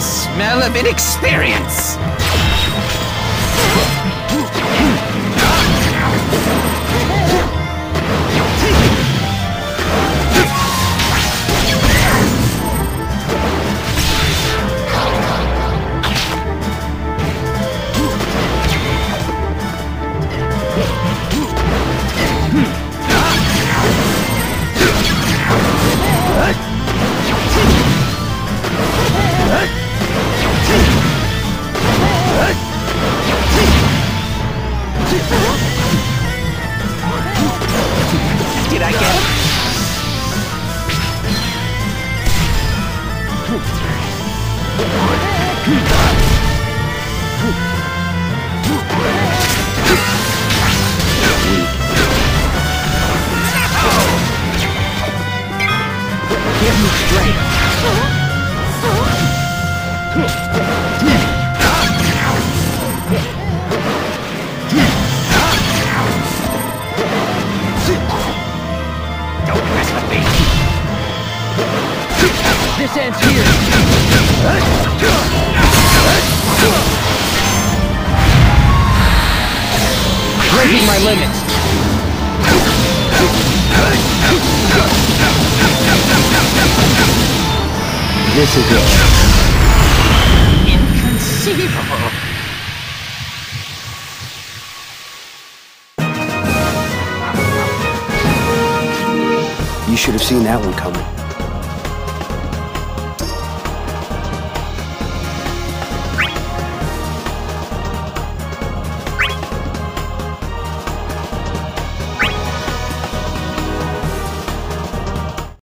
The smell of inexperience! This ends here. Breaking my limits. This is it. Inconceivable! You should have seen that one coming.